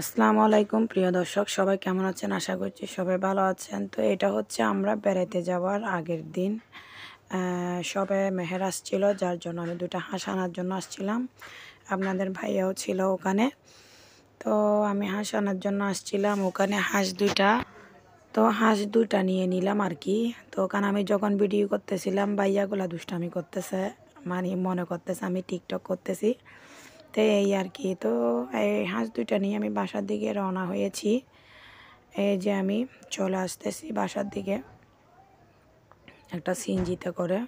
আসসালামু আলাইকুম, প্রিয় দর্শক। সবাই কেমন আছেন? আশা করছি সবাই ভালো আছেন। তো এটা হচ্ছে আমরা বেড়াইতে যাওয়ার আগের দিন। সবে মেহের আসছিল, যার জন্য আমি দুটা হাঁস আনার জন্য আসছিলাম। আপনাদের ভাইয়াও ছিল ওখানে। তো আমি হাঁস আনার জন্য আসছিলাম। ওখানে হাঁস দুইটা। তো হাঁস দুইটা নিয়ে নিলাম আর কি। তো ওখানে আমি যখন ভিডিও করতেছিলাম, ভাইয়াগুলা দুষ্টামি করতেছে মানে মনে করতেছে আমি টিকটক করতেছি। তো এই আর কি। তো এই হাঁস দুইটা নিয়ে আমি বাসার দিকে রওনা হয়েছি। এই যে আমি চলে আসতেছি বাসার দিকে। একটা সিনজিতে করে।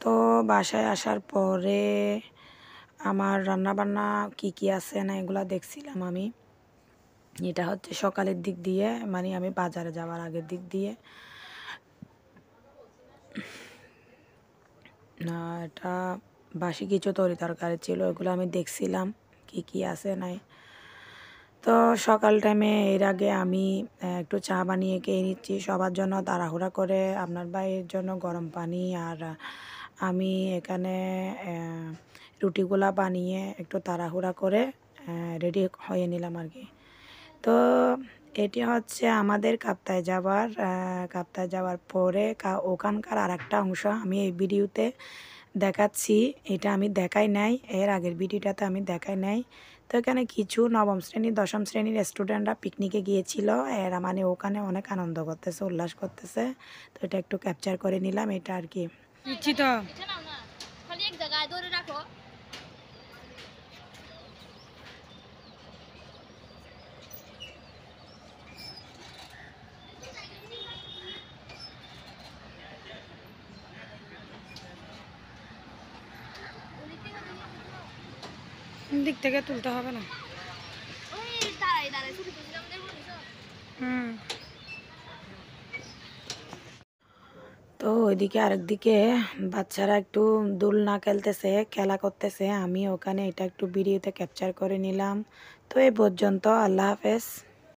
তো বাসায় আসার পরে আমার রান্না বান্না কি কি আছে না এগুলো দেখছিলাম আমি। এটা হচ্ছে সকালের দিক দিয়ে মানে আমি বাজারে যাওয়ার আগের দিক দিয়ে। এটা বাসি কিছু তরি তরকারি ছিল, ওগুলো আমি দেখছিলাম কি কি আছে নাই। তো সকাল টাইমে এর আগে আমি একটু চা বানিয়ে খেয়ে নিচ্ছি, সবার জন্য তাড়াহুড়া করে, আপনার ভাইয়ের জন্য গরম পানি আর আমি এখানে রুটিগুলা বানিয়ে একটু তাড়াহুড়া করে রেডি হয়ে নিলাম আর কি। তো এটি হচ্ছে আমাদের কাপ্তায় যাওয়ার আহ, কাপ্তায় যাওয়ার পরে ওখানকার আর একটা অংশ আমি এই ভিডিওতে দেখাচ্ছি। এটা আমি দেখাই নাই এর আগের ভিডিওটাতে আমি দেখাই নাই। তো এখানে কিছু নবম শ্রেণি দশম শ্রেণির স্টুডেন্টরা পিকনিকে গিয়েছিল। এরা মানে ওখানে অনেক আনন্দ করতেছে উল্লাস করতেছে। তো এটা একটু ক্যাপচার করে নিলাম এটা আর কি। তো দিক থেকে তুলতে হবে না। তো ওইদিকে আরেকদিকে বাচ্চারা একটু দুল না খেলতেছে, খেলা করতেছে। আমি ওখানে এটা একটু ভিডিওতে ক্যাপচার করে নিলাম। তো এই পর্যন্ত আল্লাহ হাফেজ।